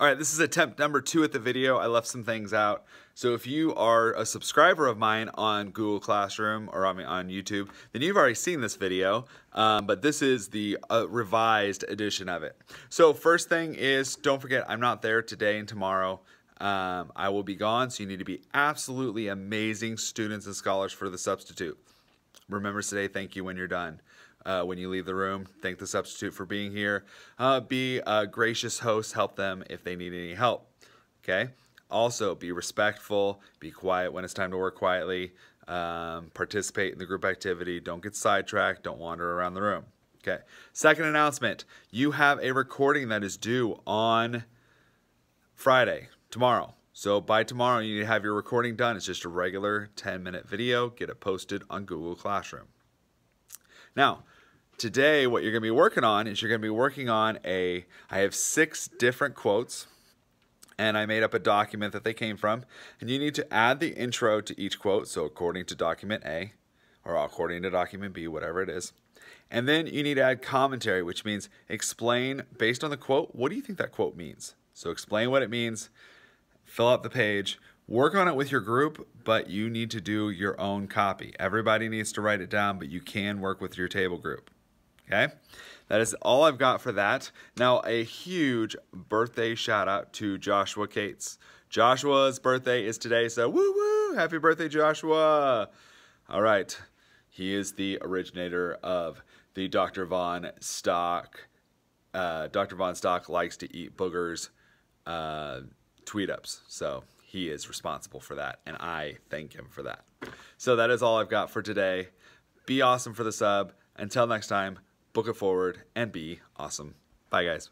All right, this is attempt number two at the video. I left some things out. So if you are a subscriber of mine on Google Classroom or on, on YouTube, then you've already seen this video, um, but this is the uh, revised edition of it. So first thing is, don't forget, I'm not there today and tomorrow. Um, I will be gone, so you need to be absolutely amazing students and scholars for the substitute. Remember today, thank you when you're done uh, when you leave the room. Thank the substitute for being here. Uh, be a gracious host. Help them if they need any help. Okay. Also, be respectful. Be quiet when it's time to work quietly. Um, participate in the group activity. Don't get sidetracked. Don't wander around the room. Okay. Second announcement you have a recording that is due on Friday, tomorrow. So by tomorrow, you need to have your recording done. It's just a regular 10 minute video. Get it posted on Google Classroom. Now, today what you're going to be working on is you're going to be working on a, I have six different quotes and I made up a document that they came from and you need to add the intro to each quote. So according to document A or according to document B, whatever it is. And then you need to add commentary, which means explain based on the quote, what do you think that quote means? So explain what it means, fill out the page, Work on it with your group, but you need to do your own copy. Everybody needs to write it down, but you can work with your table group. Okay? That is all I've got for that. Now, a huge birthday shout out to Joshua Cates. Joshua's birthday is today, so woo woo! Happy birthday, Joshua! All right. He is the originator of the Dr. Von Stock. Uh, Dr. Von Stock likes to eat boogers uh, tweet ups. So he is responsible for that, and I thank him for that. So that is all I've got for today. Be awesome for the sub. Until next time, book it forward and be awesome. Bye, guys.